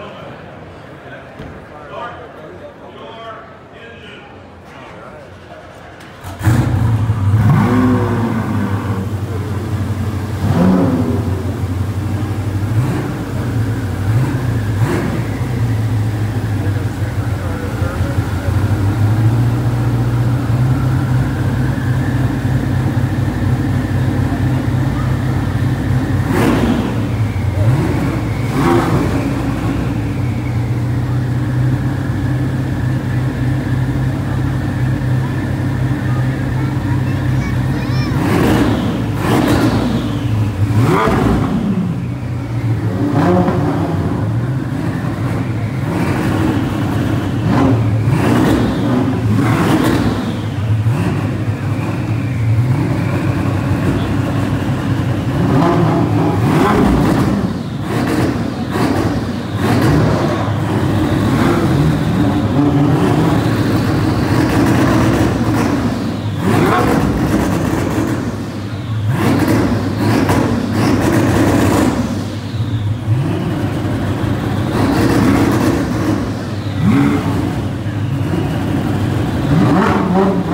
Thank Amen.